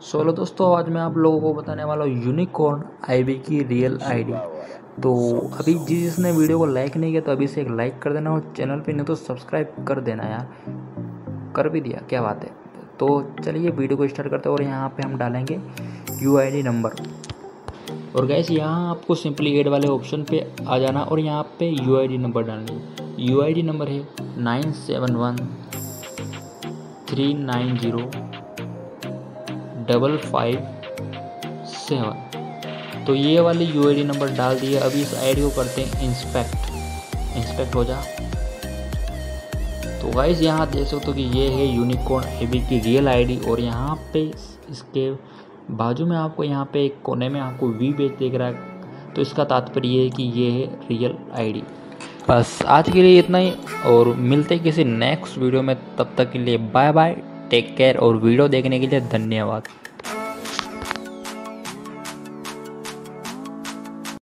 Solo दोस्तों, आज मैं आप लोगों को बताने वाला हूँ यूनिकॉर्न आईबी की रियल आईडी तो अभी जिस जिसने वीडियो को लाइक नहीं किया तो अभी से एक लाइक कर देना और चैनल पे नहीं तो सब्सक्राइब कर देना यार। कर भी दिया, क्या बात है। तो चलिए वीडियो को स्टार्ट करते हैं और यहाँ पे हम डालेंगे यूआईडी नंबर और गैस यहाँ आपको सिंपली एड वाले ऑप्शन पे आ जाना और यहाँ पे यू नंबर डालना यू नंबर है nine seven one three nine zero double five seven तो ये वाली यू नंबर डाल दिए अभी इस आईडी को करते हैं इंस्पेक्ट इंस्पेक्ट हो जा। तो वाइज यहाँ देख सकते हो कि ये है यूनिकॉर्न हेवी की रियल आईडी और यहाँ पे इसके बाजू में आपको यहाँ पे एक कोने में आपको वी बेच देख रहा है। तो इसका तात्पर्य ये है कि ये है रियल आईडी बस आज के लिए इतना ही। और मिलते किसी नेक्स्ट वीडियो में। तब तक के लिए बाय बाय टेक केयर और वीडियो देखने के लिए धन्यवाद।